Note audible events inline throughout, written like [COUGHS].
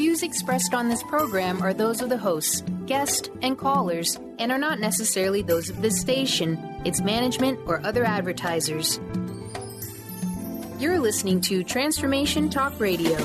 views expressed on this program are those of the hosts, guests, and callers, and are not necessarily those of this station, its management, or other advertisers. You're listening to Transformation Talk Radio.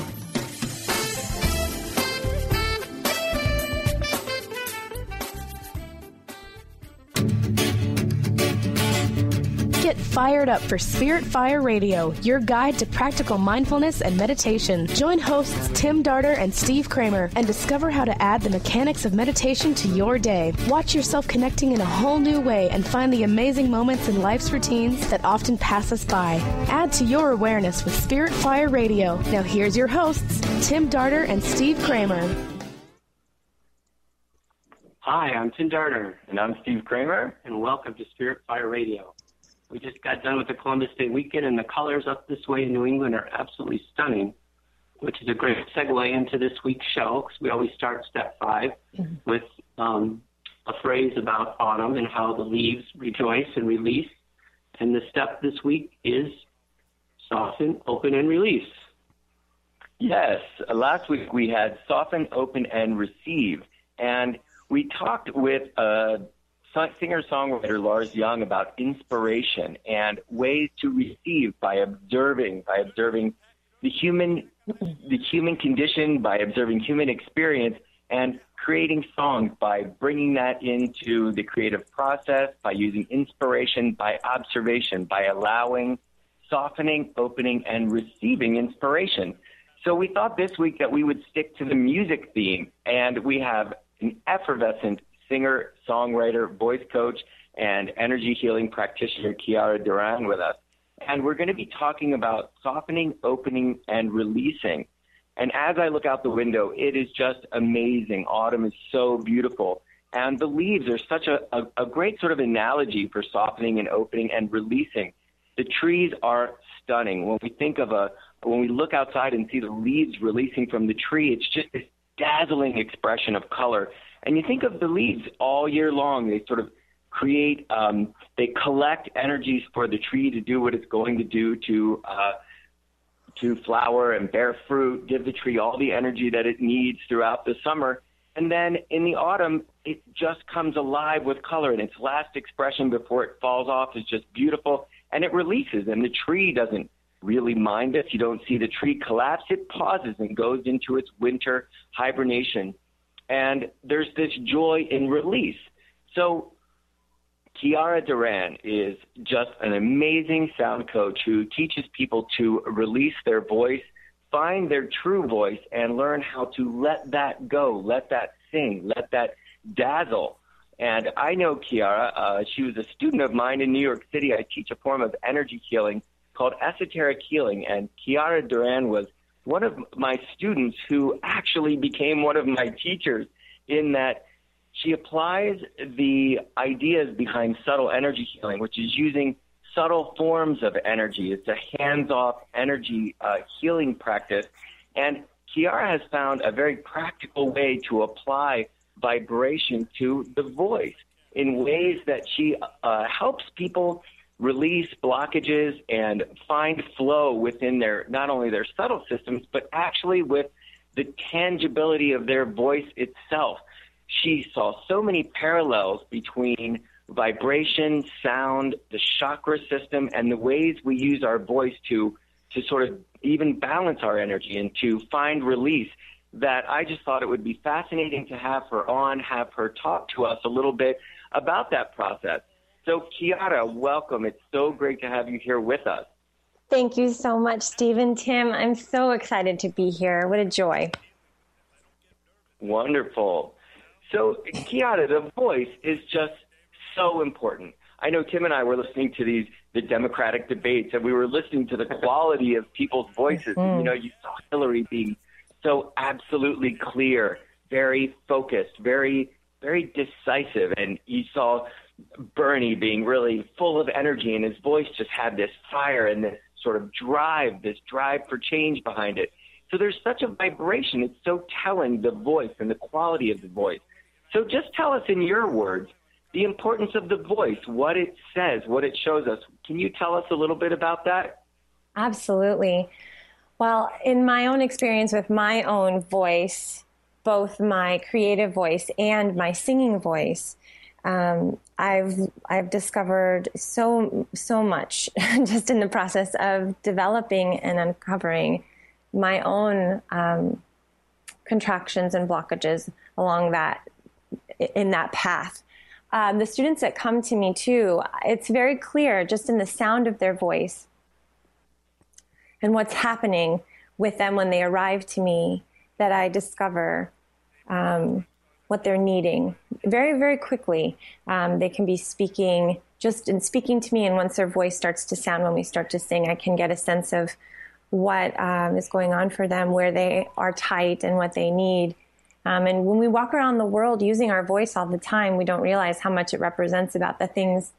Fired up for Spirit Fire Radio, your guide to practical mindfulness and meditation. Join hosts Tim Darter and Steve Kramer and discover how to add the mechanics of meditation to your day. Watch yourself connecting in a whole new way and find the amazing moments in life's routines that often pass us by. Add to your awareness with Spirit Fire Radio. Now, here's your hosts, Tim Darter and Steve Kramer. Hi, I'm Tim Darter. And I'm Steve Kramer. And welcome to Spirit Fire Radio. We just got done with the Columbus Day weekend, and the colors up this way in New England are absolutely stunning, which is a great segue into this week's show because we always start step 5 mm-hmm. with um, a phrase about autumn and how the leaves rejoice and release. And the step this week is soften, open, and release. Yes. Last week we had soften, open, and receive. And we talked with uh, singer songwriter Lars Young about inspiration and ways to receive by observing, by observing the human, the human condition, by observing human experience, and creating songs by bringing that into the creative process, by using inspiration, by observation, by allowing, softening, opening, and receiving inspiration. So we thought this week that we would stick to the music theme, and we have an effervescent singer, songwriter, voice coach, and energy healing practitioner Kiara Duran with us. And we're going to be talking about softening, opening, and releasing. And as I look out the window, it is just amazing. Autumn is so beautiful. And the leaves are such a, a, a great sort of analogy for softening and opening and releasing. The trees are stunning. When we think of a, when we look outside and see the leaves releasing from the tree, it's just this dazzling expression of color and you think of the leaves all year long, they sort of create, um, they collect energies for the tree to do what it's going to do to, uh, to flower and bear fruit, give the tree all the energy that it needs throughout the summer. And then in the autumn, it just comes alive with color, and its last expression before it falls off is just beautiful, and it releases, and the tree doesn't really mind if you don't see the tree collapse. It pauses and goes into its winter hibernation and there's this joy in release. So Kiara Duran is just an amazing sound coach who teaches people to release their voice, find their true voice, and learn how to let that go, let that sing, let that dazzle. And I know Kiara. Uh, she was a student of mine in New York City. I teach a form of energy healing called esoteric healing, and Kiara Duran was one of my students who actually became one of my teachers in that she applies the ideas behind subtle energy healing, which is using subtle forms of energy. It's a hands off energy uh, healing practice. And Kiara has found a very practical way to apply vibration to the voice in ways that she uh, helps people release blockages and find flow within their not only their subtle systems but actually with the tangibility of their voice itself she saw so many parallels between vibration sound the chakra system and the ways we use our voice to to sort of even balance our energy and to find release that I just thought it would be fascinating to have her on, have her talk to us a little bit about that process. So, Kiara, welcome. It's so great to have you here with us. Thank you so much, Stephen Tim. I'm so excited to be here. What a joy. Wonderful. So, Kiara, the voice is just so important. I know Tim and I were listening to these the Democratic debates, and we were listening to the quality of people's voices. Mm-hmm. You know, you saw Hillary being so absolutely clear, very focused, very very decisive, and you saw Bernie being really full of energy, and his voice just had this fire and this sort of drive, this drive for change behind it. So there's such a vibration. It's so telling the voice and the quality of the voice. So just tell us in your words the importance of the voice, what it says, what it shows us. Can you tell us a little bit about that? Absolutely. Well, in my own experience with my own voice, both my creative voice and my singing voice, um, I've I've discovered so so much [LAUGHS] just in the process of developing and uncovering my own um, contractions and blockages along that in that path. Um, the students that come to me too, it's very clear just in the sound of their voice and what's happening with them when they arrive to me that I discover um, what they're needing very, very quickly. Um, they can be speaking just in speaking to me, and once their voice starts to sound when we start to sing, I can get a sense of what um, is going on for them, where they are tight, and what they need. Um, and when we walk around the world using our voice all the time, we don't realize how much it represents about the things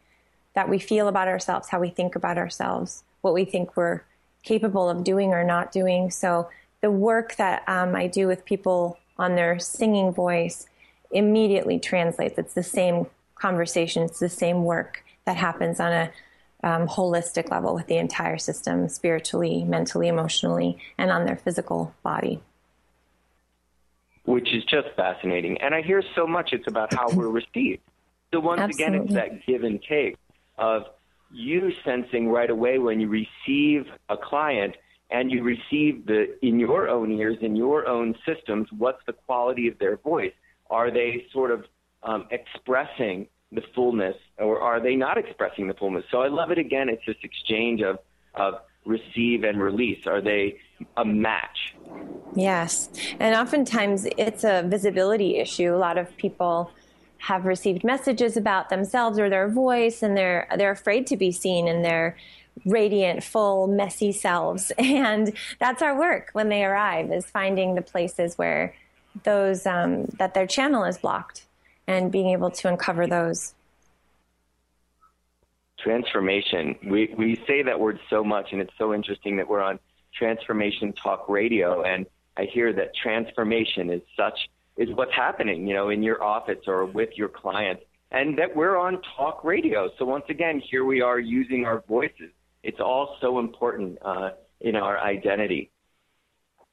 that we feel about ourselves, how we think about ourselves, what we think we're capable of doing or not doing. So the work that um, I do with people on their singing voice immediately translates. It's the same conversation, it's the same work that happens on a um, holistic level with the entire system, spiritually, mentally, emotionally, and on their physical body. Which is just fascinating. And I hear so much it's about how we're [LAUGHS] received. So once Absolutely. again, it's that give and take of you sensing right away when you receive a client and you receive the in your own ears in your own systems what's the quality of their voice are they sort of um, expressing the fullness or are they not expressing the fullness? So i love it again it's this exchange of of receive and release. Are they a match? Yes. And oftentimes it's a visibility issue. A lot of people have received messages about themselves or their voice and they're they're afraid to be seen in their radiant full messy selves. [LAUGHS] And that's our work when they arrive is finding the places where those um, that their channel is blocked and being able to uncover those transformation we we say that word so much and it's so interesting that we're on transformation talk radio and i hear that transformation is such is what's happening, you know, in your office or with your clients, and that we're on talk radio. So once again, here we are using our voices. It's all so important uh, in our identity.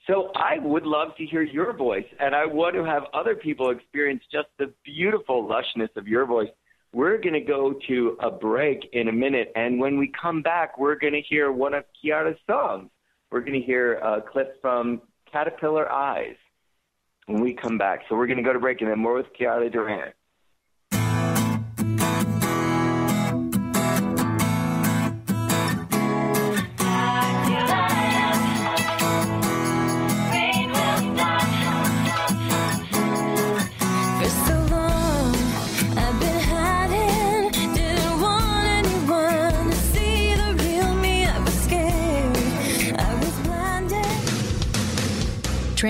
So I would love to hear your voice, and I want to have other people experience just the beautiful lushness of your voice. We're going to go to a break in a minute, and when we come back, we're going to hear one of Kiara's songs. We're going to hear uh, a clip from Caterpillar Eyes when we come back. So we're going to go to break and then more with Kiara Duran.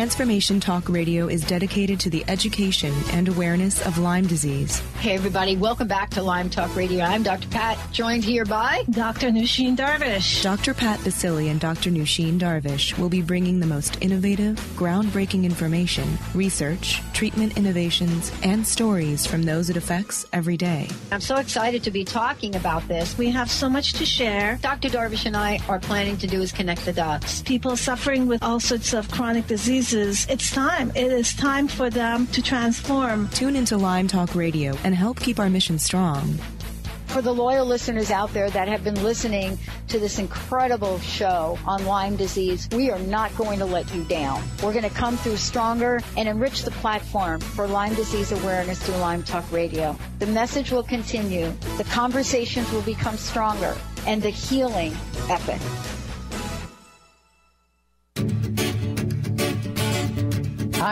Transformation Talk Radio is dedicated to the education and awareness of Lyme disease. Hey, everybody, welcome back to Lyme Talk Radio. I'm Dr. Pat, joined here by Dr. Nooshin Darvish. Dr. Pat Baccili and Dr. Nooshin Darvish will be bringing the most innovative, groundbreaking information, research, treatment innovations, and stories from those it affects every day. I'm so excited to be talking about this. We have so much to share. Dr. Darvish and I are planning to do is connect the dots. People suffering with all sorts of chronic diseases diseases, it's time. It is time for them to transform. Tune into Lyme Talk Radio and help keep our mission strong. For the loyal listeners out there that have been listening to this incredible show on Lyme disease, we are not going to let you down. We're going to come through stronger and enrich the platform for Lyme disease awareness through Lyme Talk Radio. The message will continue, the conversations will become stronger, and the healing epic.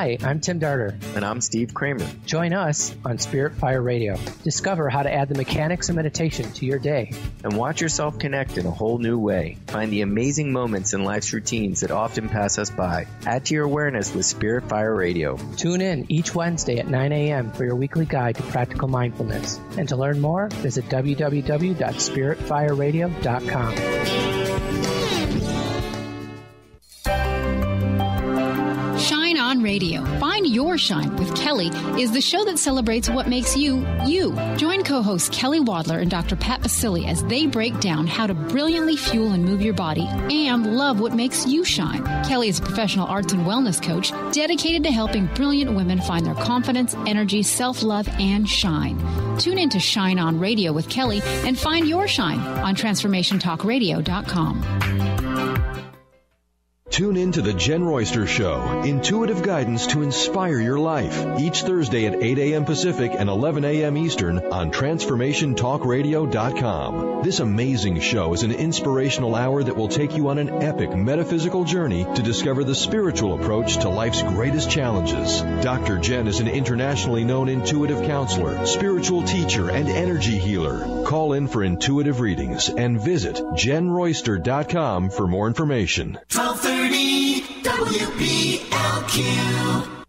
Hi, I'm Tim Darter. And I'm Steve Kramer. Join us on Spirit Fire Radio. Discover how to add the mechanics of meditation to your day. And watch yourself connect in a whole new way. Find the amazing moments in life's routines that often pass us by. Add to your awareness with Spirit Fire Radio. Tune in each Wednesday at 9 a.m. for your weekly guide to practical mindfulness. And to learn more, visit www.spiritfireradio.com. Radio. Find Your Shine with Kelly is the show that celebrates what makes you, you. Join co hosts Kelly Wadler and Dr. Pat Baccili as they break down how to brilliantly fuel and move your body and love what makes you shine. Kelly is a professional arts and wellness coach dedicated to helping brilliant women find their confidence, energy, self love, and shine. Tune in to Shine On Radio with Kelly and find your shine on transformationtalkradio.com. Tune in to the Jen Royster Show, intuitive guidance to inspire your life, each Thursday at 8 a.m. Pacific and 11 a.m. Eastern on TransformationTalkRadio.com. This amazing show is an inspirational hour that will take you on an epic metaphysical journey to discover the spiritual approach to life's greatest challenges. Dr. Jen is an internationally known intuitive counselor, spiritual teacher, and energy healer. Call in for intuitive readings and visit JenRoyster.com for more information. 1230 WBLQ.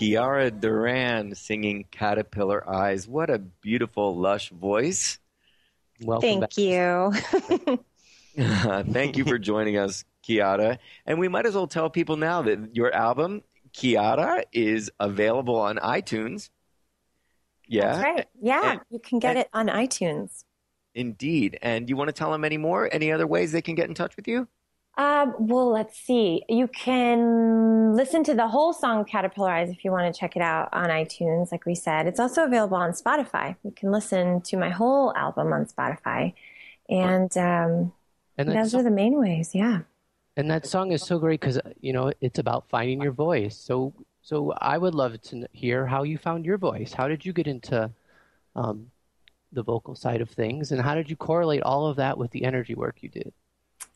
Kiara Duran singing Caterpillar Eyes. What a beautiful, lush voice. Welcome Thank back. you. [LAUGHS] Thank you for joining us, Kiara. And we might as well tell people now that your album, Kiara, is available on iTunes. Yeah. That's right. Yeah, And- you can get and- it on iTunes. Indeed. And you want to tell them any more? Any other ways they can get in touch with you? Um, well, let's see. You can listen to the whole song Caterpillar Eyes if you want to check it out on iTunes, like we said. It's also available on Spotify. You can listen to my whole album on Spotify. And um, And those song- are the main ways, yeah. And that song is so great because you know it's about finding your voice. So so I would love to hear how you found your voice. How did you get into um, the vocal side of things, and how did you correlate all of that with the energy work you did?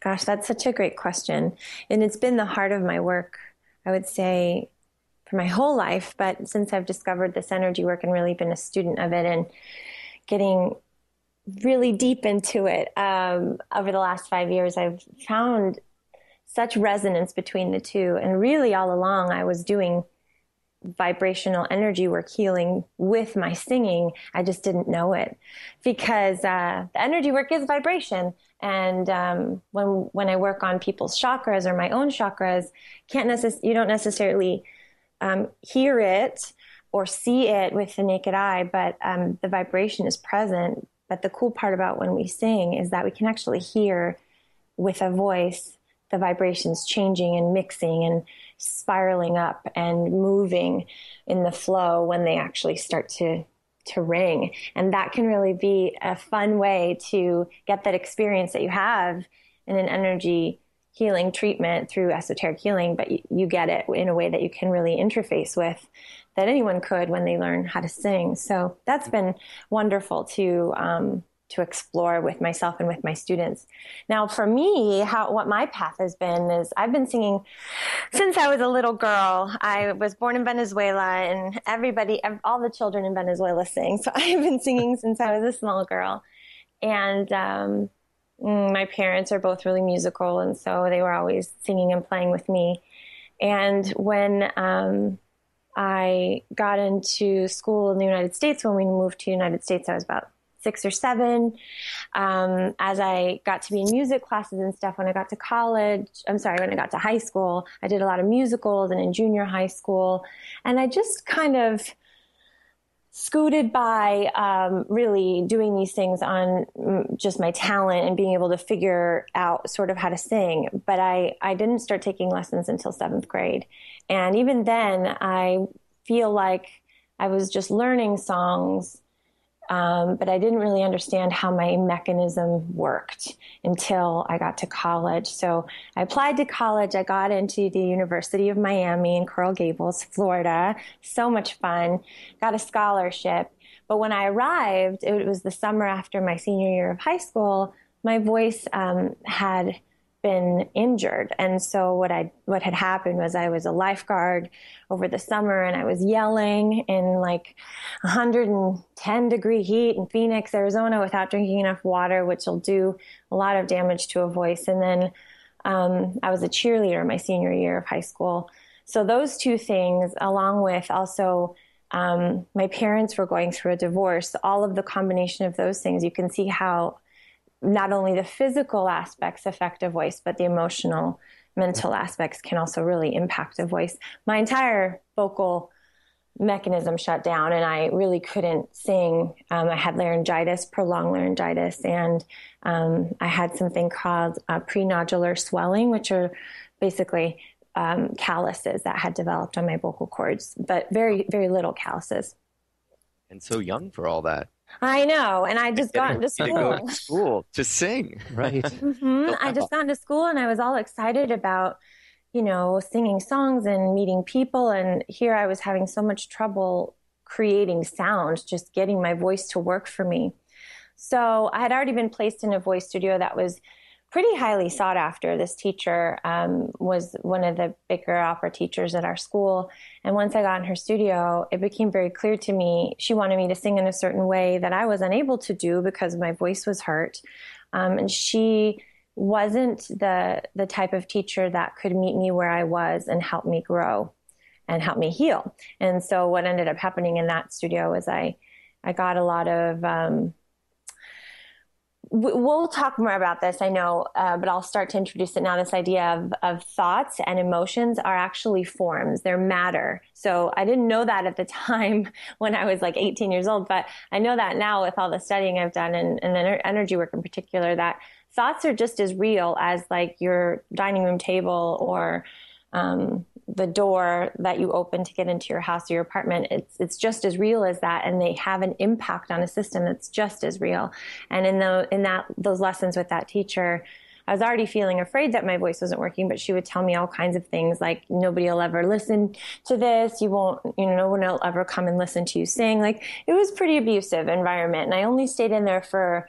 Gosh, that's such a great question. And it's been the heart of my work, I would say, for my whole life. But since I've discovered this energy work and really been a student of it and getting really deep into it um, over the last five years, I've found such resonance between the two. And really, all along, I was doing vibrational energy work healing with my singing. I just didn't know it because uh, the energy work is vibration. And um, when when I work on people's chakras or my own chakras, can't necess- you don't necessarily um, hear it or see it with the naked eye, but um, the vibration is present. But the cool part about when we sing is that we can actually hear with a voice the vibrations changing and mixing and spiraling up and moving in the flow when they actually start to to ring. And that can really be a fun way to get that experience that you have in an energy healing treatment through esoteric healing but you, you get it in a way that you can really interface with that anyone could when they learn how to sing. So that's been wonderful to um, to explore with myself and with my students. Now, for me, how what my path has been is I've been singing since I was a little girl. I was born in Venezuela, and everybody, all the children in Venezuela sing. So [LAUGHS] I have been singing since I was a small girl, and um, mm, my parents are both really musical, and so they were always singing and playing with me. And when um, I got into school in the United States, when we moved to the United States, I was about six or seven. Um, as I got to be in music classes and stuff, when I got to college, I'm sorry, when I got to high school, I did a lot of musicals and in junior high school. And I just kind of scooted by um, really doing these things on mm, just my talent and being able to figure out sort of how to sing. But I, I didn't start taking lessons until seventh grade. And even then, I feel like I was just learning songs um, but I didn't really understand how my mechanism worked until I got to college. So I applied to college. I got into the University of Miami in Coral Gables, Florida. So much fun. Got a scholarship. But when I arrived, it was the summer after my senior year of high school. My voice um, had been injured. And so what I what had happened was I was a lifeguard over the summer and I was yelling in like 110 degree heat in Phoenix, Arizona without drinking enough water, which will do a lot of damage to a voice. And then um, I was a cheerleader my senior year of high school. So those two things, along with also um, my parents were going through a divorce, all of the combination of those things, you can see how not only the physical aspects affect a voice, but the emotional, mental aspects can also really impact a voice. My entire vocal mechanism shut down and I really couldn't sing. Um, I had laryngitis, prolonged laryngitis, and um, I had something called uh, prenodular swelling, which are basically um, calluses that had developed on my vocal cords, but very, very little calluses. And so young for all that. I know, and I just got into [LAUGHS] school. To go to school to sing, right? [LAUGHS] mm-hmm. I just got into school, and I was all excited about, you know, singing songs and meeting people. And here I was having so much trouble creating sound, just getting my voice to work for me. So I had already been placed in a voice studio that was pretty highly sought after. This teacher um, was one of the bigger opera teachers at our school. And once I got in her studio, it became very clear to me she wanted me to sing in a certain way that I was unable to do because my voice was hurt. Um, and she wasn't the the type of teacher that could meet me where I was and help me grow and help me heal. And so what ended up happening in that studio was I I got a lot of um, we'll talk more about this, I know, uh, but I'll start to introduce it now. This idea of, of thoughts and emotions are actually forms, they're matter. So I didn't know that at the [LAUGHS] time when I was like 18 years old, but I know that now with all the studying I've done and, and energy work in particular, that thoughts are just as real as like your dining room table or um, the door that you open to get into your house or your apartment it's it's just as real as that and they have an impact on a system that's just as real and in the in that those lessons with that teacher I was already feeling afraid that my voice wasn't working, but she would tell me all kinds of things like nobody will ever listen to this. You won't, you know, no one will ever come and listen to you sing. Like it was pretty abusive environment. And I only stayed in there for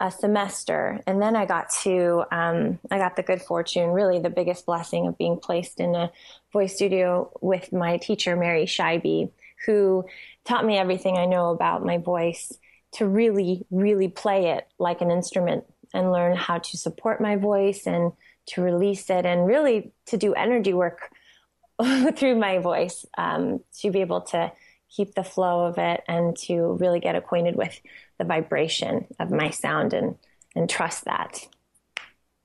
a semester, and then I got to um, I got the good fortune, really the biggest blessing of being placed in a voice studio with my teacher Mary Scheibe, who taught me everything I know about my voice to really, really play it like an instrument and learn how to support my voice and to release it and really to do energy work [LAUGHS] through my voice um, to be able to keep the flow of it and to really get acquainted with the vibration of my sound and, and trust that.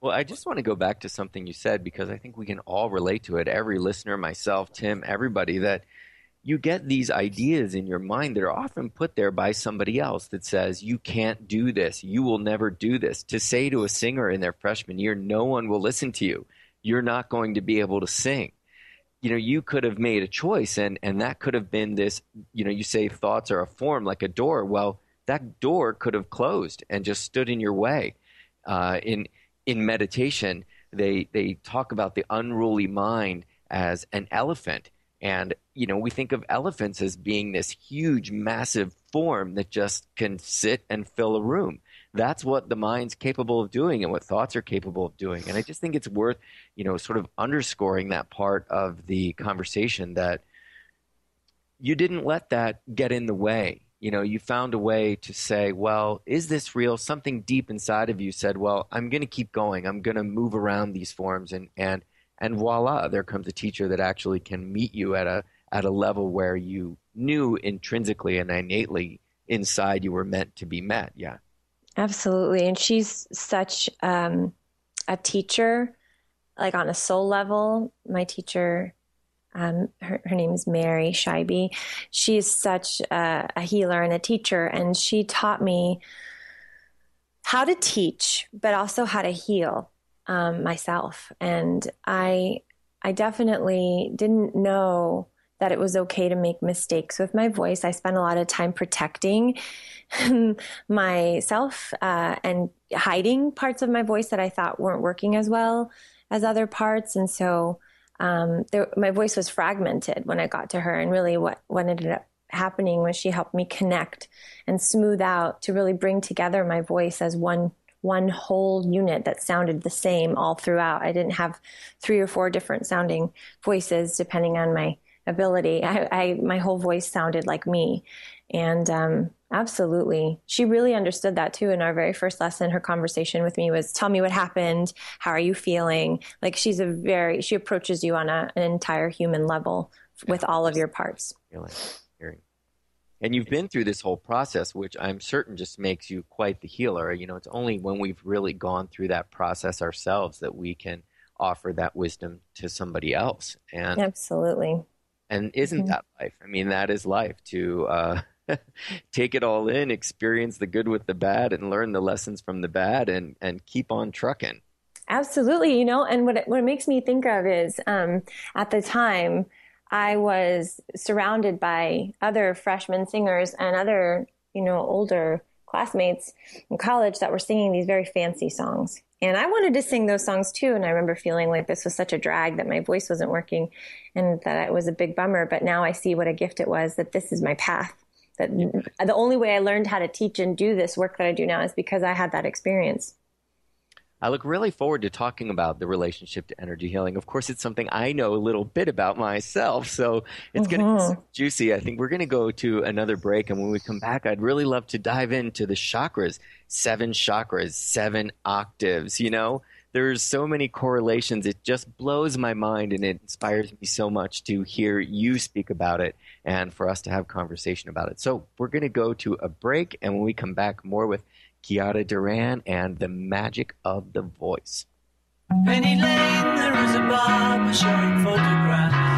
Well, I just want to go back to something you said because I think we can all relate to it. Every listener, myself, Tim, everybody, that you get these ideas in your mind that are often put there by somebody else that says, you can't do this. You will never do this. To say to a singer in their freshman year, no one will listen to you. You're not going to be able to sing you know, you could have made a choice and, and that could have been this, you know, you say thoughts are a form like a door. Well, that door could have closed and just stood in your way. Uh, in, in meditation, they, they talk about the unruly mind as an elephant. And, you know, we think of elephants as being this huge, massive form that just can sit and fill a room that's what the mind's capable of doing and what thoughts are capable of doing. And I just think it's worth, you know, sort of underscoring that part of the conversation that you didn't let that get in the way. You know, you found a way to say, well, is this real? Something deep inside of you said, well, I'm going to keep going. I'm going to move around these forms and, and, and voila, there comes a teacher that actually can meet you at a, at a level where you knew intrinsically and innately inside you were meant to be met. Yeah. Absolutely. And she's such um, a teacher, like on a soul level. My teacher Um, her, her name is Mary Scheibe. She's such a, a healer and a teacher, and she taught me how to teach, but also how to heal um, myself. And I, I definitely didn't know that it was okay to make mistakes with my voice. I spent a lot of time protecting [LAUGHS] myself uh, and hiding parts of my voice that I thought weren't working as well as other parts. And so um, there, my voice was fragmented when I got to her. And really, what, what ended up happening was she helped me connect and smooth out to really bring together my voice as one one whole unit that sounded the same all throughout. I didn't have three or four different sounding voices depending on my ability. I, I my whole voice sounded like me, and um, absolutely, she really understood that too. In our very first lesson, her conversation with me was, "Tell me what happened. How are you feeling?" Like she's a very she approaches you on a, an entire human level with all of your parts. Hearing. And you've been through this whole process, which I'm certain just makes you quite the healer. You know, it's only when we've really gone through that process ourselves that we can offer that wisdom to somebody else. And absolutely. And isn't mm-hmm. that life? I mean, that is life to uh, [LAUGHS] take it all in, experience the good with the bad, and learn the lessons from the bad, and and keep on trucking. Absolutely, you know. And what it, what it makes me think of is um, at the time I was surrounded by other freshman singers and other you know older classmates in college that were singing these very fancy songs. And I wanted to sing those songs too. And I remember feeling like this was such a drag that my voice wasn't working and that it was a big bummer. But now I see what a gift it was that this is my path. That the only way I learned how to teach and do this work that I do now is because I had that experience. I look really forward to talking about the relationship to energy healing. Of course, it's something I know a little bit about myself, so it's mm-hmm. going to be juicy. I think we're going to go to another break, and when we come back, I'd really love to dive into the chakras. Seven chakras, seven octaves. You know, there's so many correlations. It just blows my mind, and it inspires me so much to hear you speak about it and for us to have conversation about it. So we're going to go to a break, and when we come back, more with Kiara Duran and The Magic of the Voice. Penny Lane, there is a barber showing photographs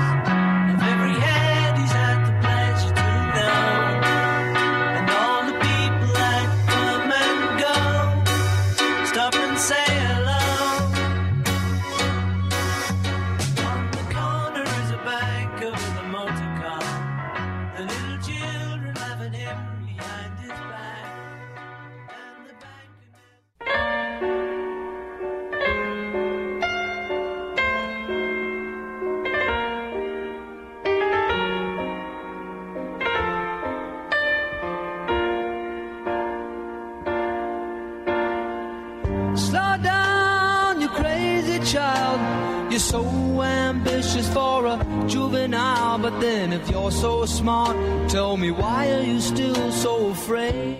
You're so ambitious for a juvenile, but then if you're so smart, tell me why are you still so afraid?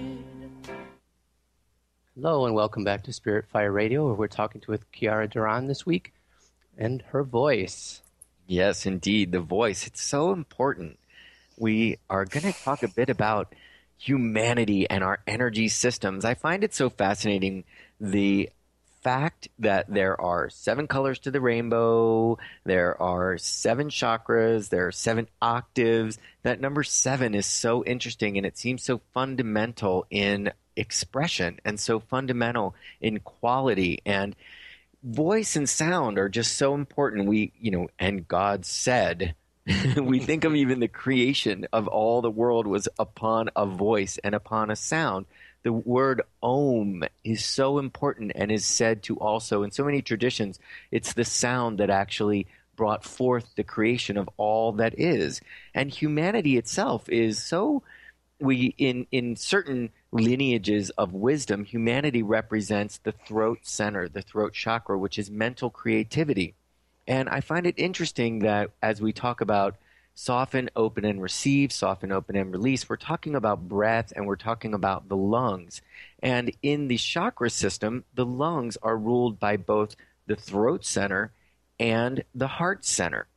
Hello, and welcome back to Spirit Fire Radio, where we're talking to with Kiara Duran this week and her voice. Yes, indeed, the voice. It's so important. We are going to talk a bit about humanity and our energy systems. I find it so fascinating the fact that there are seven colors to the rainbow, there are seven chakras, there are seven octaves. That number seven is so interesting and it seems so fundamental in expression and so fundamental in quality and voice and sound are just so important we you know and god said [LAUGHS] we think of even the creation of all the world was upon a voice and upon a sound the word om is so important and is said to also in so many traditions it's the sound that actually brought forth the creation of all that is. And humanity itself is so we in in certain lineages of wisdom humanity represents the throat center the throat chakra which is mental creativity. And i find it interesting that as we talk about soften open and receive soften open and release we're talking about breath and we're talking about the lungs and in the chakra system the lungs are ruled by both the throat center and the heart center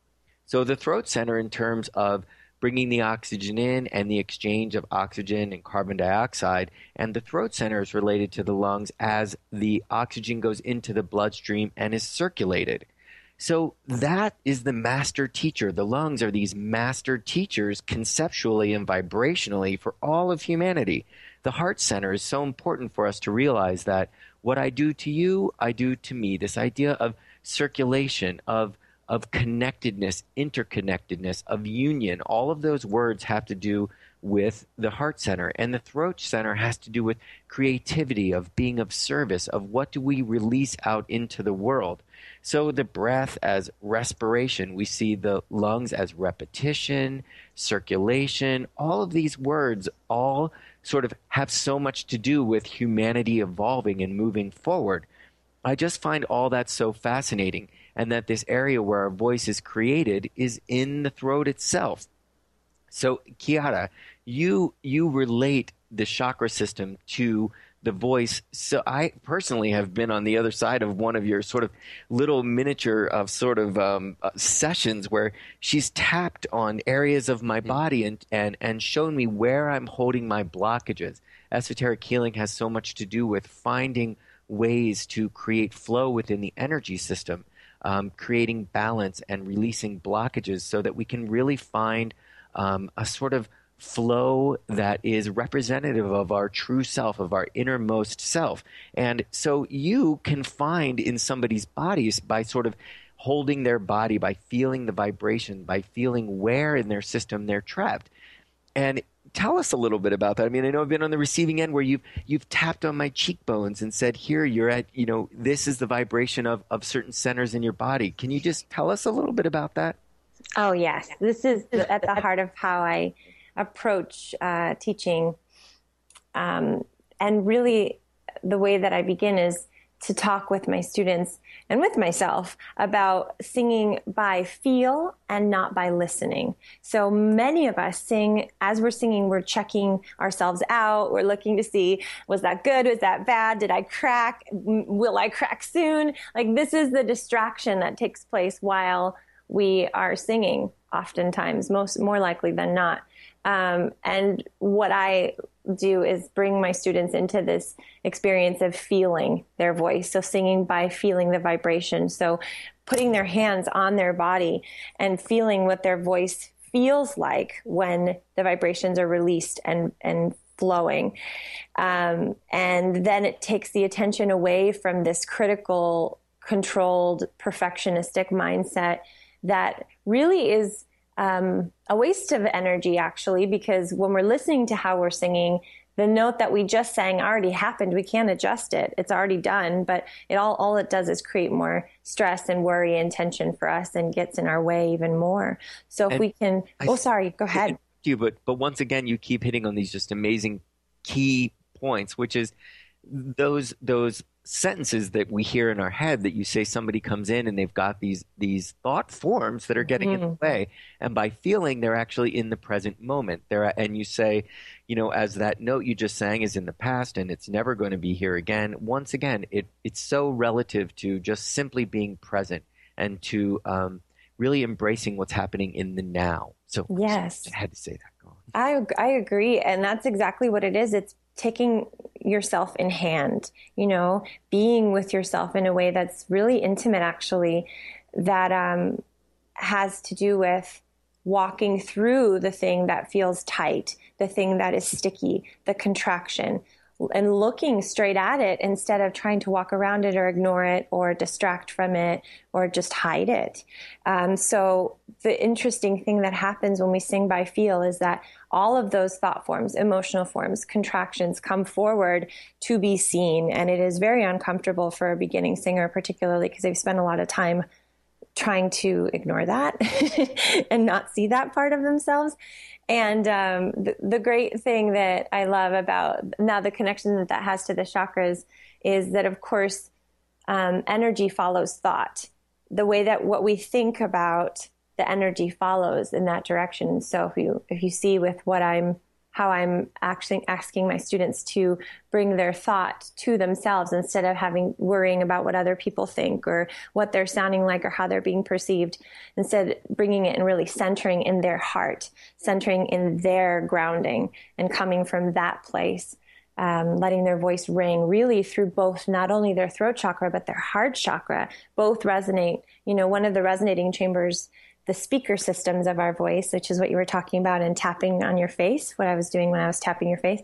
so the throat center in terms of bringing the oxygen in and the exchange of oxygen and carbon dioxide. And the throat center is related to the lungs as the oxygen goes into the bloodstream and is circulated. So that is the master teacher. The lungs are these master teachers conceptually and vibrationally for all of humanity. The heart center is so important for us to realize that what I do to you, I do to me. This idea of circulation, of of connectedness, interconnectedness, of union. All of those words have to do with the heart center. And the throat center has to do with creativity, of being of service, of what do we release out into the world. So the breath as respiration, we see the lungs as repetition, circulation, all of these words all sort of have so much to do with humanity evolving and moving forward. I just find all that so fascinating, and that this area where our voice is created is in the throat itself. So, Kiara, you you relate the chakra system to the voice. So I personally have been on the other side of one of your sort of little miniature of sort of um, uh, sessions where she's tapped on areas of my body and, and, and shown me where I'm holding my blockages. Esoteric healing has so much to do with finding ways to create flow within the energy system, um, creating balance and releasing blockages so that we can really find um, a sort of flow that is representative of our true self, of our innermost self. And so you can find in somebody's bodies by sort of holding their body, by feeling the vibration, by feeling where in their system they're trapped. And tell us a little bit about that. I mean, I know I've been on the receiving end where you've you've tapped on my cheekbones and said, "Here, you're at. You know, this is the vibration of of certain centers in your body." Can you just tell us a little bit about that? Oh yes, this is at the heart of how I approach uh, teaching. Um, and really, the way that I begin is to talk with my students and with myself about singing by feel and not by listening. So many of us sing as we're singing, we're checking ourselves out. We're looking to see, was that good? Was that bad? Did I crack? Will I crack soon? Like this is the distraction that takes place while we are singing oftentimes, most more likely than not. Um, and what I do is bring my students into this experience of feeling their voice. So singing by feeling the vibration. So putting their hands on their body and feeling what their voice feels like when the vibrations are released and, and flowing. Um, and then it takes the attention away from this critical, controlled, perfectionistic mindset that really is um, a waste of energy, actually, because when we're listening to how we're singing, the note that we just sang already happened. We can't adjust it. It's already done, but it all, all it does is create more stress and worry and tension for us and gets in our way even more. So if And we can, I- oh, sorry, go ahead. you, but but once again, you keep hitting on these just amazing key points, which is those those sentences that we hear in our head that you say somebody comes in and they've got these these thought forms that are getting in the way. And by feeling they're actually in the present moment. There and you say you know as that note you just sang is in the past and it's never going to be here again. Once again it it's so relative to just simply being present and to um, really embracing what's happening in the now. So Yes. I had to say that I I agree, and that's exactly what it is. It's taking yourself in hand, you know, being with yourself in a way that's really intimate, actually, that um, has to do with walking through the thing that feels tight, the thing that is sticky, the contraction, and looking straight at it instead of trying to walk around it or ignore it or distract from it or just hide it. Um, so the interesting thing that happens when we sing by feel is that all of those thought forms, emotional forms, contractions come forward to be seen. And it is very uncomfortable for a beginning singer, particularly because they've spent a lot of time trying to ignore that [LAUGHS] and not see that part of themselves. And um, the, the great thing that I love about now the connection that that has to the chakras is that, of course, um, energy follows thought. The way that what we think about the energy follows in that direction. So if you if you see with what I'm how I'm actually asking my students to bring their thought to themselves instead of having worrying about what other people think or what they're sounding like or how they're being perceived. Instead, bringing it and really centering in their heart, centering in their grounding and coming from that place. um, letting their voice ring really through both not only their throat chakra but their heart chakra both resonate you know one of the resonating chambers the speaker systems of our voice which is what you were talking about and tapping on your face what i was doing when i was tapping your face.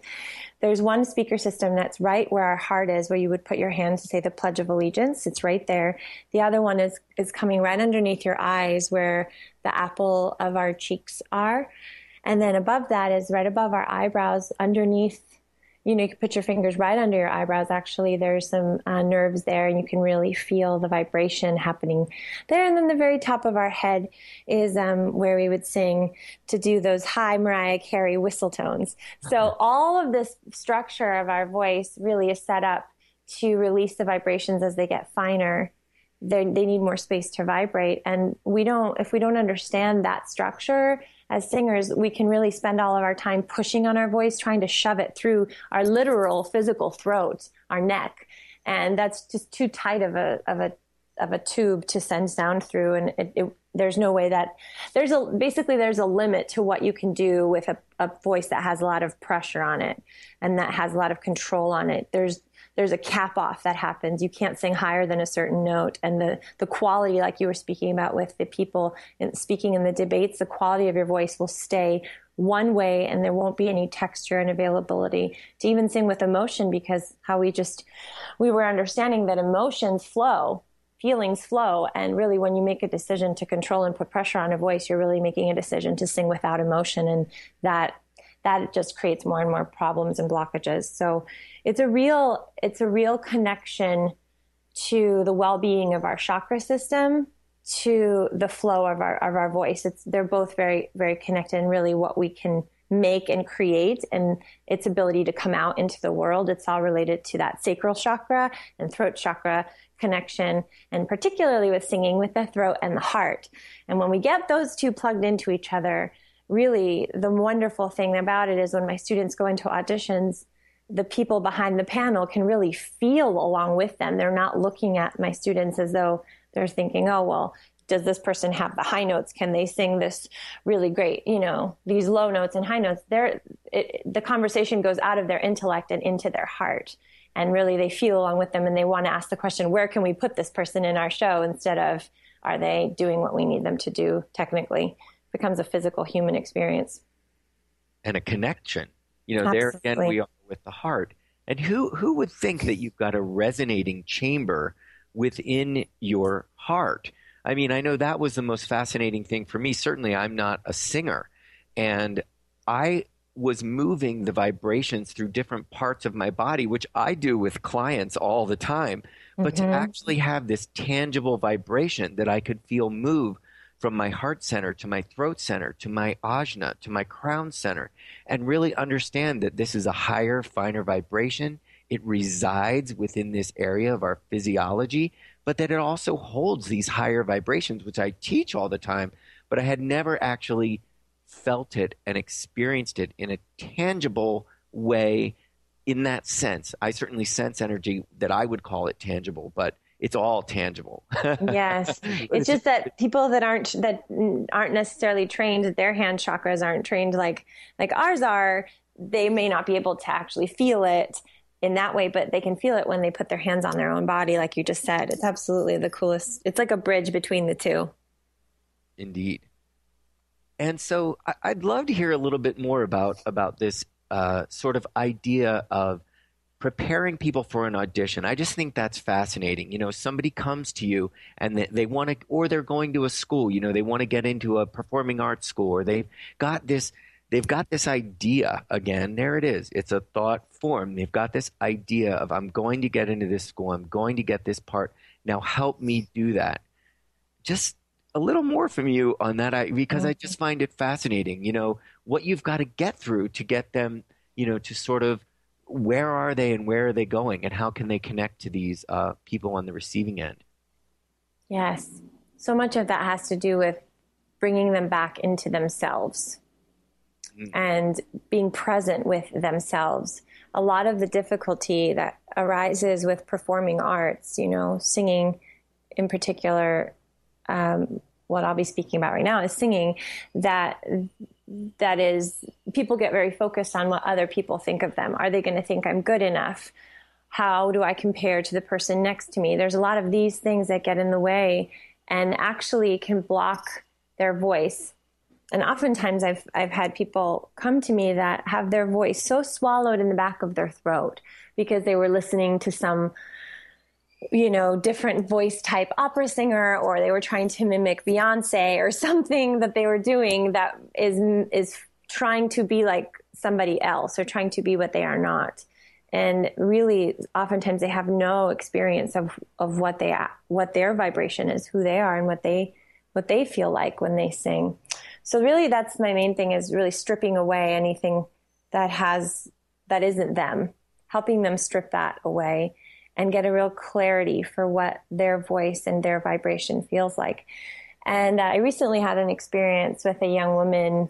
There's one speaker system that's right where our heart is where you would put your hand to say the pledge of allegiance. It's right there. The other one is is coming right underneath your eyes where the apple of our cheeks are. And then above that is right above our eyebrows underneath you know, you can put your fingers right under your eyebrows. Actually, there's some uh, nerves there, and you can really feel the vibration happening there. And then the very top of our head is um, where we would sing to do those high Mariah Carey whistle tones. So all of this structure of our voice really is set up to release the vibrations as they get finer. They're, they need more space to vibrate, and we don't. If we don't understand that structure, as singers, we can really spend all of our time pushing on our voice, trying to shove it through our literal physical throat, our neck. And that's just too tight of a, of a, of a tube to send sound through. And it, it, there's no way that there's a, basically there's a limit to what you can do with a, a voice that has a lot of pressure on it and that has a lot of control on it. There's, there's a cap off that happens. You can't sing higher than a certain note. And the, the quality, like you were speaking about with the people in, speaking in the debates, the quality of your voice will stay one way and there won't be any texture and availability to even sing with emotion because how we just, we were understanding that emotions flow feelings flow. And really, when you make a decision to control and put pressure on a voice, you're really making a decision to sing without emotion. And that that just creates more and more problems and blockages. So it's a real it's a real connection to the well-being of our chakra system to the flow of our of our voice. It's they're both very very connected and really what we can make and create and its ability to come out into the world. It's all related to that sacral chakra and throat chakra connection and particularly with singing with the throat and the heart. And when we get those two plugged into each other, really the wonderful thing about it is when my students go into auditions, the people behind the panel can really feel along with them. They're not looking at my students as though they're thinking, oh, well, does this person have the high notes? Can they sing this really great, you know, these low notes and high notes? They're, it, the conversation goes out of their intellect and into their heart. And really they feel along with them and they want to ask the question, where can we put this person in our show instead of, are they doing what we need them to do technically? Becomes a physical human experience. And a connection. You know, Absolutely. there again we are with the heart. And who who would think that you've got a resonating chamber within your heart? I mean, I know that was the most fascinating thing for me. Certainly I'm not a singer. And I was moving the vibrations through different parts of my body, which I do with clients all the time. But mm-hmm. to actually have this tangible vibration that I could feel move from my heart center to my throat center to my ajna to my crown center and really understand that this is a higher, finer vibration. It resides within this area of our physiology, but that it also holds these higher vibrations, which I teach all the time, but I had never actually felt it and experienced it in a tangible way in that sense. I certainly sense energy that I would call it tangible, but it's all tangible. [LAUGHS] yes, [LAUGHS] it's just that people that aren't that aren't necessarily trained, their hand chakras aren't trained like like ours are. They may not be able to actually feel it in that way, but they can feel it when they put their hands on their own body, like you just said. It's absolutely the coolest. It's like a bridge between the two. Indeed. And so I'd love to hear a little bit more about about this uh, sort of idea of preparing people for an audition. I just think that's fascinating. You know, somebody comes to you and they, they want to, or they're going to a school, you know, they want to get into a performing arts school or they've got this, they've got this idea again. There it is. It's a thought form. They've got this idea of, I'm going to get into this school. I'm going to get this part. Now help me do that. Just a little more from you on that I, because I mm-hmm. just find it fascinating, you know, what you've got to get through to get them, you know, to sort of where are they and where are they going and how can they connect to these uh, people on the receiving end? Yes. So much of that has to do with bringing them back into themselves mm. and being present with themselves. A lot of the difficulty that arises with performing arts, you know, singing in particular, um, what I'll be speaking about right now is singing that that is people get very focused on what other people think of them. Are they going to think I'm good enough? How do I compare to the person next to me? There's a lot of these things that get in the way and actually can block their voice. And oftentimes I've, I've had people come to me that have their voice so swallowed in the back of their throat because they were listening to some you know, different voice type opera singer, or they were trying to mimic Beyonce or [LAUGHS] something that they were doing that is is trying to be like somebody else or trying to be what they are not. And really, oftentimes they have no experience of, of what they what their vibration is, who they are, and what they what they feel like when they sing. So really, that's my main thing is really stripping away anything that has that isn't them, helping them strip that away and get a real clarity for what their voice and their vibration feels like. And uh, I recently had an experience with a young woman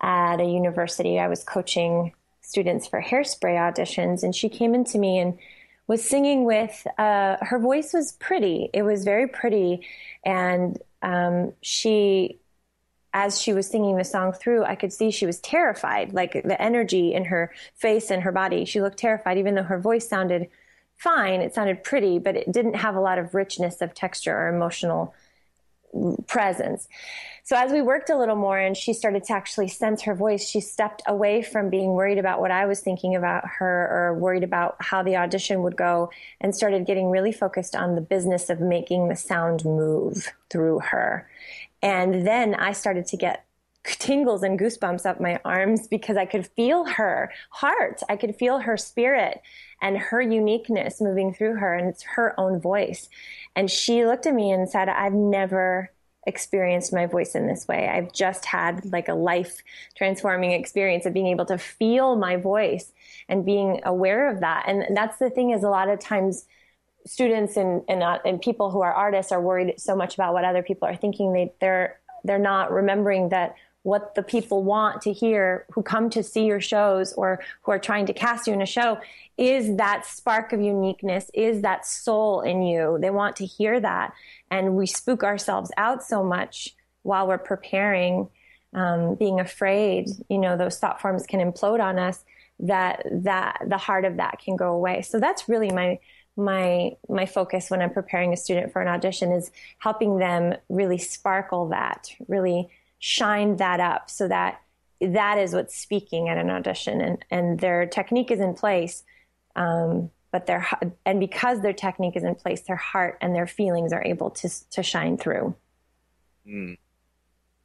at a university. I was coaching students for hairspray auditions, and she came into me and was singing with uh, her voice was pretty. It was very pretty, and um, she, as she was singing the song through, I could see she was terrified. Like the energy in her face and her body, she looked terrified, even though her voice sounded fine. It sounded pretty, but it didn't have a lot of richness of texture or emotional presence. So as we worked a little more and she started to actually sense her voice, she stepped away from being worried about what I was thinking about her or worried about how the audition would go and started getting really focused on the business of making the sound move through her. And then I started to get tingles and goosebumps up my arms because I could feel her heart. I could feel her spirit and her uniqueness moving through her and it's her own voice. And she looked at me and said, I've never experienced my voice in this way. I've just had like a life transforming experience of being able to feel my voice and being aware of that. And that's the thing is a lot of times students and, and, uh, and people who are artists are worried so much about what other people are thinking. They, they're, they're not remembering that what the people want to hear who come to see your shows or who are trying to cast you in a show is that spark of uniqueness, is that soul in you. They want to hear that. And we spook ourselves out so much while we're preparing, um, being afraid, you know, those thought forms can implode on us that, that the heart of that can go away. So that's really my, my my focus when I'm preparing a student for an audition is helping them really sparkle that, really shine that up so that that is what's speaking at an audition and, and their technique is in place. Um, but their, and because their technique is in place, their heart and their feelings are able to, to shine through. Mm.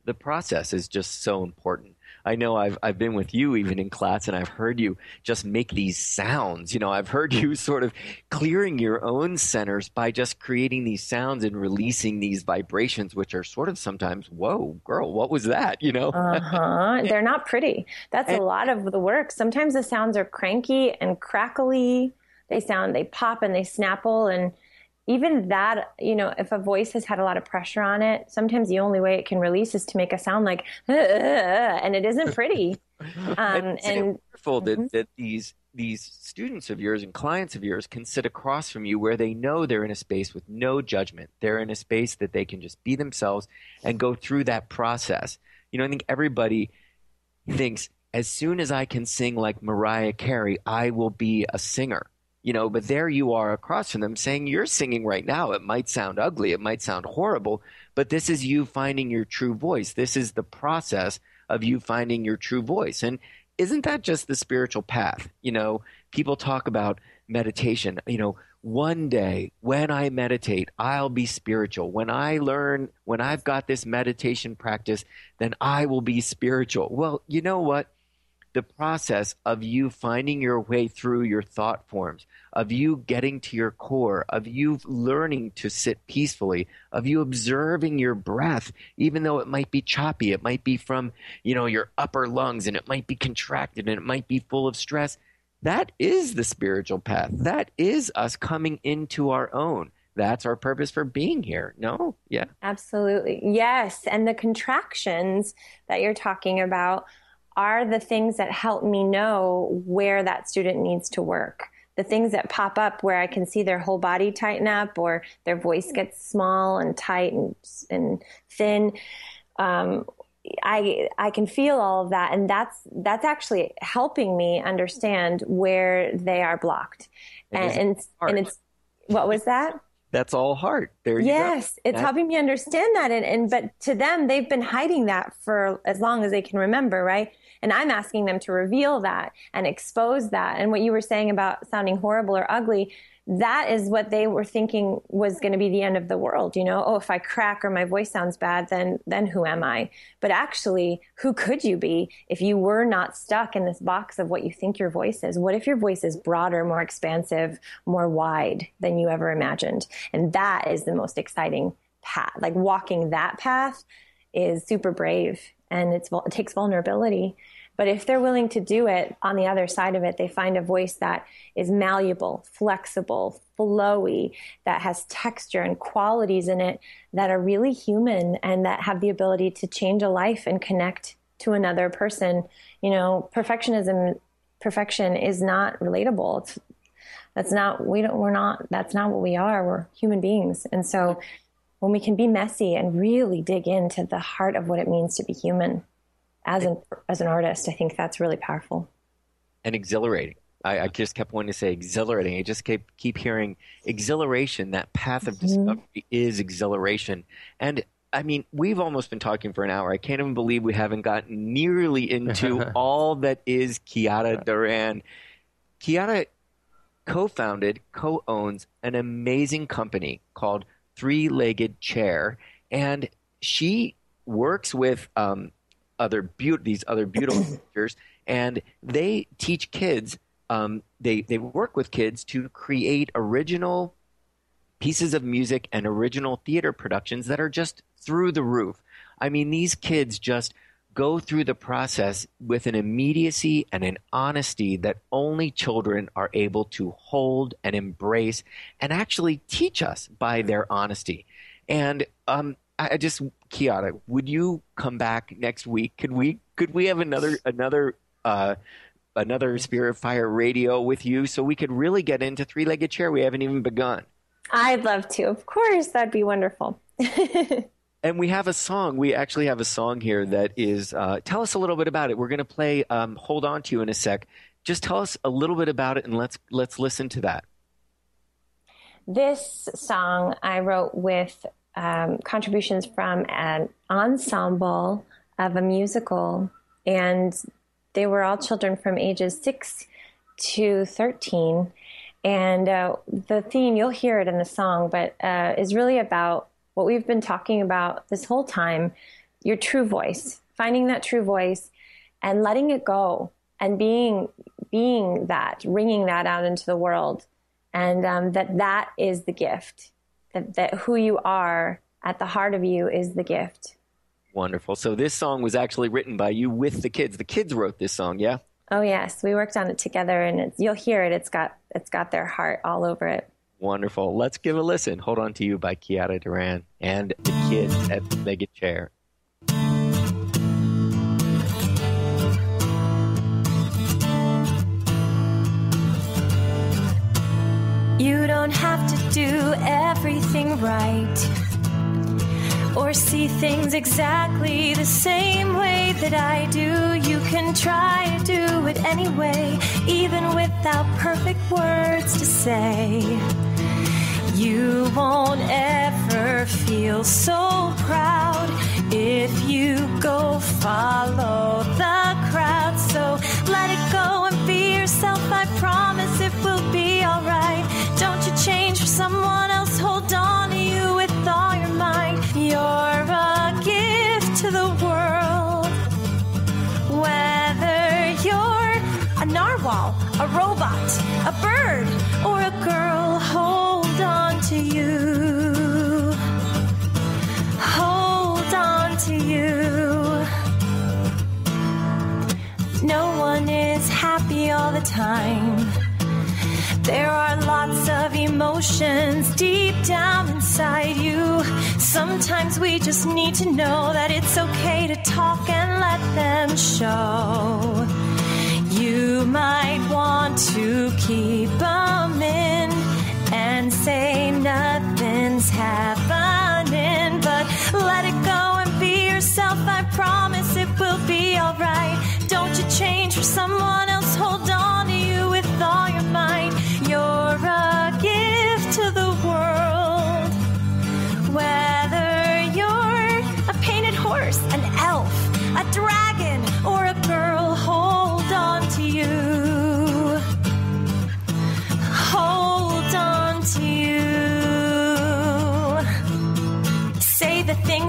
The process is just so important. I know I've I've been with you even in class and I've heard you just make these sounds. You know, I've heard you sort of clearing your own centers by just creating these sounds and releasing these vibrations, which are sort of sometimes, whoa, girl, what was that? You know? uh-huh. [LAUGHS] They're not pretty. That's and, a lot of the work. Sometimes the sounds are cranky and crackly. They sound they pop and they snapple and even that, you know, if a voice has had a lot of pressure on it, sometimes the only way it can release is to make a sound like, [LAUGHS] and it isn't pretty. [LAUGHS] Um, it's and wonderful mm-hmm. that, that these these students of yours and clients of yours can sit across from you where they know they're in a space with no judgment. They're in a space that they can just be themselves and go through that process. You know, I think everybody thinks as soon as I can sing like Mariah Carey, I will be a singer you know, but there you are across from them saying, You're singing right now. It might sound ugly, it might sound horrible, but this is you finding your true voice. This is the process of you finding your true voice. And isn't that just the spiritual path? You know, people talk about meditation, you know, one day when I meditate, I'll be spiritual. When I learn, when I've got this meditation practice, then I will be spiritual. Well, you know what? The process of you finding your way through your thought forms, of you getting to your core, of you learning to sit peacefully, of you observing your breath, even though it might be choppy, it might be from, you know, your upper lungs and it might be contracted and it might be full of stress. That is the spiritual path. That is us coming into our own that's our purpose for being here. No? Yeah. Absolutely. Yes. And the contractions that you're talking about are the things that help me know where that student needs to work. The things that pop up where I can see their whole body tighten up or their voice gets small and tight and, and thin. Um, I I can feel all of that, and that's that's actually helping me understand where they are blocked, It and and, and it's what was that? That's all heart. There you yes, it's That- helping me understand that, and, and but to them, they've been hiding that for as long as they can remember, right? And I'm asking them to reveal that and expose that. And what you were saying about sounding horrible or ugly, that is what they were thinking was going to be the end of the world. You know, oh, if I crack or my voice sounds bad, then then who am I? But actually, who could you be if you were not stuck in this box of what you think your voice is? What if your voice is broader, more expansive, more wide than you ever imagined? And that is the most exciting path. Like walking that path is super brave and it takes vulnerability. But if they're willing to do it on the other side of it, they find a voice that is malleable, flexible, flowy, that has texture and qualities in it that are really human and that have the ability to change a life and connect to another person. You know, perfectionism, perfection is not relatable. It's, that's not, we don't, we're not, that's not what we are. We're human beings. And so when we can be messy and really dig into the heart of what it means to be human as an, as an artist, I think that's really powerful. and exhilarating. I, I just kept wanting to say exhilarating. I just keep keep hearing exhilaration. That path of mm-hmm. discovery is exhilaration. And I mean, we've almost been talking for an hour. I can't even believe we haven't gotten nearly into [LAUGHS] all that is Kiara Duran. Kiara co-founded, co-owns an amazing company called Three Legged Chair, and she works with um, other beau- these other beautiful [COUGHS] teachers, and they teach kids. Um, they they work with kids to create original pieces of music and original theater productions that are just through the roof. I mean, these kids just go through the process with an immediacy and an honesty that only children are able to hold and embrace and actually teach us by their honesty. And um, I just, Kiara, would you come back next week? Could we could we have another another uh, another Spirit Fire radio with you so we could really get into three legged chair? We haven't even begun. I'd love to. Of course, that'd be wonderful. [LAUGHS] And we have a song. We actually have a song here that is. Uh, tell us a little bit about it. We're going to play um, "Hold On to You" in a sec. Just tell us a little bit about it, and let's let's listen to that. This song I wrote with um, contributions from an ensemble of a musical, and they were all children from ages 6 to 13. And uh, the theme, you'll hear it in the song, but uh, is really about what we've been talking about this whole time your true voice, finding that true voice and letting it go and being being that, ringing that out into the world and um, that that is the gift that, that who you are at the heart of you is the gift Wonderful. So this song was actually written by you with the kids. The kids wrote this song, yeah. oh yes we worked on it together and it's, you'll hear it it's got it's got their heart all over it Wonderful. Let's give a listen. Hold on to you by Kiara Duran and the kids at Three Legged Chair. You don't have to do everything right or see things exactly the same way that I do. You can try to do it anyway, even without perfect words to say. You won't ever feel so proud if you go follow the crowd. So let it go and be yourself. I promise it will be alright. Don't you change for someone else. Hold on to you with all. You're a gift to the world. Whether you're a narwhal, a robot, a bird, or a girl, hold on to you. Hold on to you. No one is happy all the time. There are lots of emotions deep down inside you. Sometimes we just need to know that it's okay to talk and let them show. You might want to keep them in and say nothing's happening, but let it go and be yourself. I promise it will be alright. Don't you change for someone else, hold on.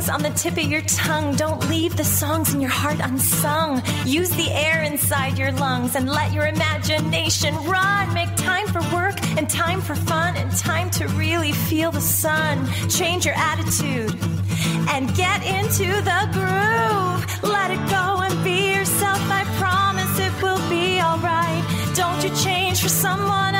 Things on the tip of your tongue. Don't leave the songs in your heart unsung. Use the air inside your lungs and let your imagination run. Make time for work and time for fun and time to really feel the sun. Change your attitude and get into the groove. Let it go and be yourself. I promise it will be alright. Don't you change for someone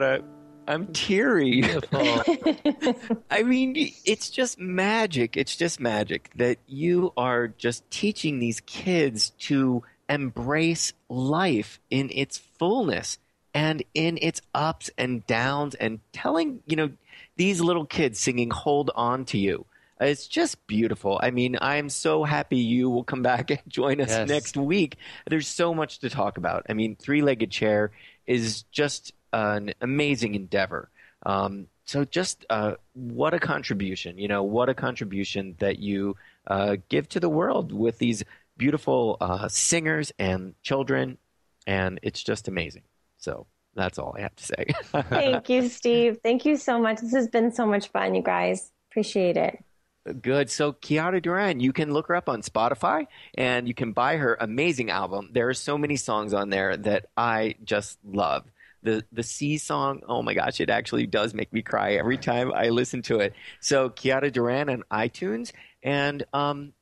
you. Kiara, I'm teary. [LAUGHS] [LAUGHS] I mean, it's just magic. It's just magic that you are just teaching these kids to embrace life in its fullness and in its ups and downs and telling, you know, these little kids singing Hold On to You. It's just beautiful. I mean, I'm so happy you will come back [LAUGHS] and join us Yes. next week. There's so much to talk about. I mean, Three Legged Chair is just an amazing endeavor. Um, so, just uh, what a contribution, you know, what a contribution that you uh, give to the world with these beautiful uh, singers and children. And it's just amazing. So, that's all I have to say. [LAUGHS] Thank you, Steve. Thank you so much. This has been so much fun, you guys. Appreciate it. Good. So Kiara Duran, you can look her up on Spotify and you can buy her amazing album. There are so many songs on there that I just love. The the Sea song, oh my gosh, it actually does make me cry every time I listen to it. So Kiara Duran on iTunes and um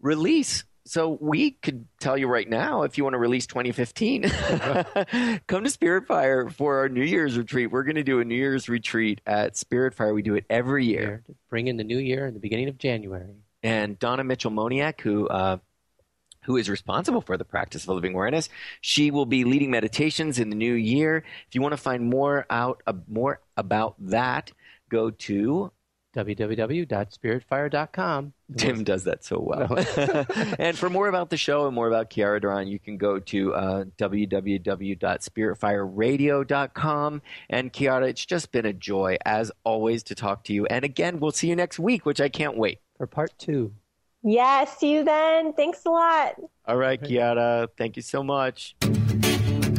release. So we could tell you right now if you want to release 2015, [LAUGHS] come to Spirit Fire for our New Year's retreat. We're going to do a New Year's retreat at Spirit Fire. We do it every year. Bring in the new year in the beginning of January. And Donna Mitchell Moniak, who uh, who is responsible for the practice of living awareness, she will be leading meditations in the new year. If you want to find more out uh, more about that, go to www.spiritfire.com. Tim does that so well. [LAUGHS] and for more about the show and more about Kiara Duran, you can go to uh, www.spiritfireradio.com. And Kiara, it's just been a joy, as always, to talk to you. And again, we'll see you next week, which I can't wait. For part two. Yes, see you then. Thanks a lot. All right, Kiara, thank you so much.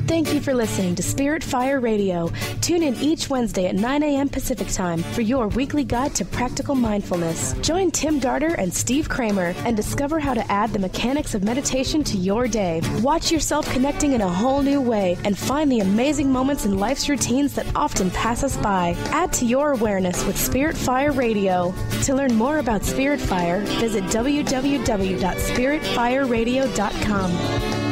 Thank you for listening to Spirit Fire Radio. Tune in each Wednesday at 9 a.m. Pacific Time for your weekly guide to practical mindfulness. Join Tim Darter and Steve Kramer and discover how to add the mechanics of meditation to your day. Watch yourself connecting in a whole new way and find the amazing moments in life's routines that often pass us by. Add to your awareness with Spirit Fire Radio. To learn more about Spirit Fire, visit www.spiritfireradio.com.